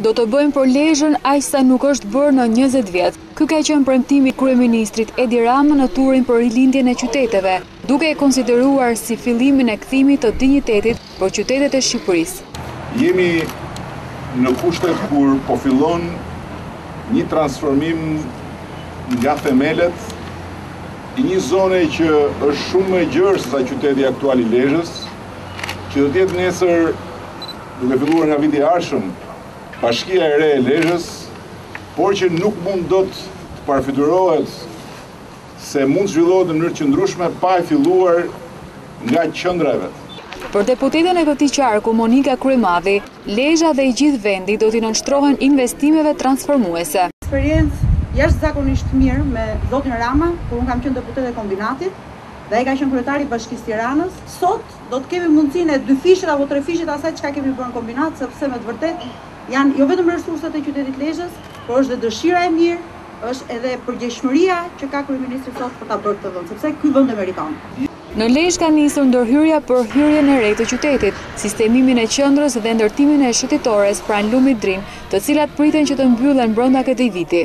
Do të bëjmë për Lezhën aq sa nuk është bërë në njëzet vjet. Ky ka qenë premtimi i kryeministrit Edi Rama në turin për rilindjen e qyteteve, duke e konsideruar si fillimin e kthimit të dinjitetit për qytetet e Shqipërisë. Jemi në kushtet kur po fillon një transformim nga themelet i një zone që është shumë më e gjerë sesa qyteti aktual i Lezhës, që do të jetë nesër duke filluar nga viti i ardhshëm Bashkia e re e Lezhës, por që nuk mund dot të parfytyrohet se mund të zhvillohet në mënyrë të qëndrueshme pa e filluar nga qendra e vet. Për deputeten e këtij qarku, Monika Kryemadhi, Lezha dhe i gjithë vendi do t'i nënshtrohen investimeve transformuese. Eksperiencë jashtëzakonisht të mirë me zotin Rama, kur unë kam qenë deputete e Kombinatit, Dhe ai ka qenë kryetar i Bashkisë Tiranës. Sot do të kemi mundësinë e dyfishit apo trefishit të asaj çka kemi bërë në Kombinat, sepse me të vërtetë janë jo vetëm resurset e qytetit Lezhës, por është dhe dëshira e mirë, është edhe përgjegjshmëria që ka kryeministri sot për ta bërë këtë vend, sepse ky vend e meriton. Në Lezhë ka nisur ndërhyrja për hyrjen e re të qytetit, sistemimin e qendrës dhe ndërtimin e shëtitores pranë lumit Drin, të cilat priten që të mbyllen brenda këtij viti.